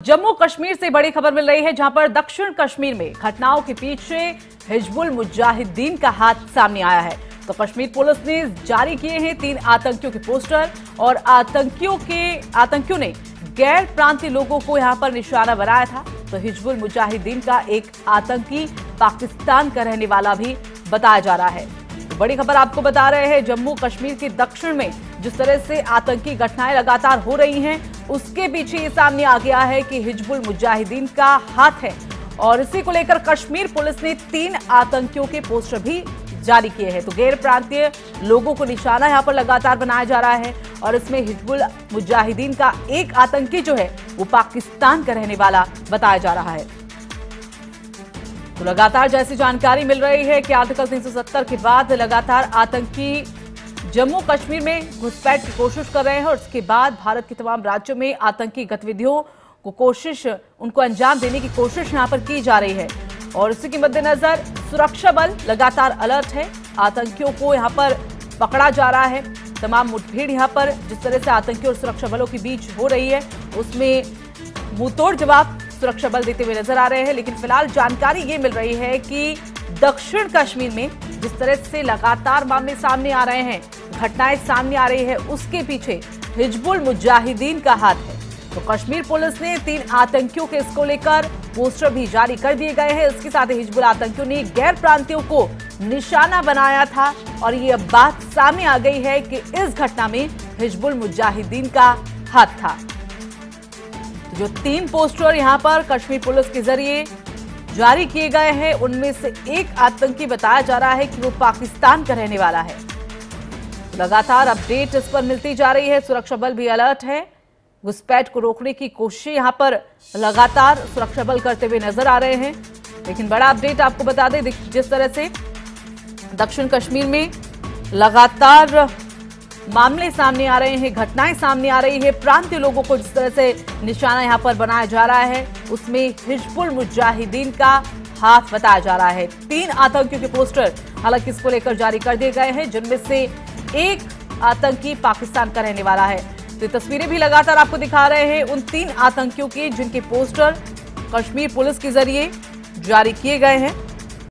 जम्मू कश्मीर से बड़ी खबर मिल रही है, जहाँ पर दक्षिण कश्मीर में घटनाओं के पीछे हिजबुल मुजाहिदीन का हाथ सामने आया है। तो कश्मीर पुलिस ने जारी किए हैं तीन आतंकियों के पोस्टर और आतंकियों के, आतंकियों ने गैर प्रांतीय लोगों को यहाँ पर निशाना बनाया था। तो हिजबुल मुजाहिदीन का एक आतंकी पाकिस्तान का रहने वाला भी बताया जा रहा है। बड़ी खबर आपको बता रहे हैं, जम्मू कश्मीर के दक्षिण में जिस तरह से आतंकी घटनाएँ लगातार हो रही हैं, उसके पीछे ये सामने आ गया है कि हिजबुल मुजाहिदीन का हाथ है। और इसी को लेकर कश्मीर पुलिस ने तीन आतंकियों के पोस्टर भी जारी किए हैं। तो गैर प्रांतीय लोगों को निशाना यहाँ पर लगातार बनाया जा रहा है और इसमें हिजबुल मुजाहिदीन का एक आतंकी जो है, वो पाकिस्तान का रहने वाला बताया जा रहा है। तो लगातार जैसी जानकारी मिल रही है कि आर्टिकल 370 के बाद लगातार आतंकी जम्मू कश्मीर में घुसपैठ की कोशिश कर रहे हैं और इसके बाद भारत के तमाम राज्यों में आतंकी गतिविधियों को कोशिश, उनको अंजाम देने की कोशिश यहाँ पर की जा रही है। और इसी के मद्देनजर सुरक्षा बल लगातार अलर्ट है। आतंकियों को यहाँ पर पकड़ा जा रहा है। तमाम मुठभेड़ यहाँ पर जिस तरह से आतंकी और सुरक्षा बलों के बीच हो रही है, उसमें मुंहतोड़ जवाब सुरक्षा बल देते हुए नज़र आ रहे हैं, लेकिन फ़िलहाल जानकारी ये मिल रही है कि दक्षिण कश्मीर में जिस तरह से लगातार मामले सामने आ रहे हैं, घटनाएँ सामने आ रही है, उसके पीछे हिजबुल मुजाहिदीन का हाथ है। तो कश्मीर पुलिस ने तीन आतंकियों के इसको लेकर पोस्टर भी जारी कर दिए गए हैं। इसके साथ हिजबुल आतंकियों ने गैर प्रांतियों को निशाना बनाया था और ये बात सामने आ गई है कि इस घटना में हिजबुल मुजाहिदीन का हाथ था। जो तीन पोस्टर यहाँ पर कश्मीर पुलिस के ज़रिए जारी किए गए हैं, उनमें से एक आतंकी बताया जा रहा है कि वो पाकिस्तान का रहने वाला है। लगातार अपडेट इस पर मिलती जा रही है, सुरक्षा बल भी अलर्ट है। घुसपैठ को रोकने की कोशिश यहाँ पर लगातार सुरक्षा बल करते हुए नज़र आ रहे हैं। लेकिन बड़ा अपडेट आपको बता दें जिस तरह से दक्षिण कश्मीर में लगातार मामले सामने आ रहे हैं, घटनाएँ सामने आ रही है। प्रांतीय लोगों को जिस तरह से निशाना यहाँ पर बनाया जा रहा है, उसमें हिजबुल मुजाहिदीन का हाथ बताया जा रहा है। तीन आतंकियों के पोस्टर हालाँकि इसको लेकर जारी कर दिए गए हैं, जिनमें से एक आतंकी पाकिस्तान का रहने वाला है। तो तस्वीरें भी लगातार आपको दिखा रहे हैं। उन तीन आतंकियों की, जिनके पोस्टर कश्मीर पुलिस के ज़रिए जारी किए गए हैं।